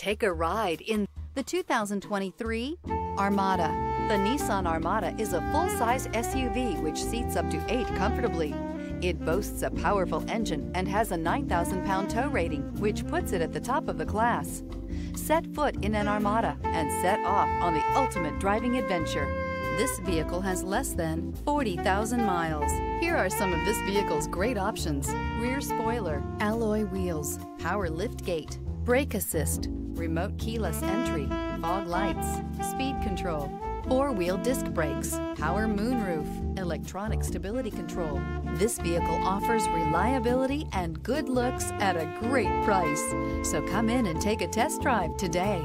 Take a ride in the 2023 Armada. The Nissan Armada is a full-size SUV which seats up to eight comfortably. It boasts a powerful engine and has a 9,000-pound tow rating, which puts it at the top of the class. Set foot in an Armada and set off on the ultimate driving adventure. This vehicle has less than 40,000 miles. Here are some of this vehicle's great options. Rear spoiler, alloy wheels, power lift gate, brake assist, remote keyless entry, fog lights, speed control, four-wheel disc brakes, power moonroof, electronic stability control. This vehicle offers reliability and good looks at a great price. So come in and take a test drive today.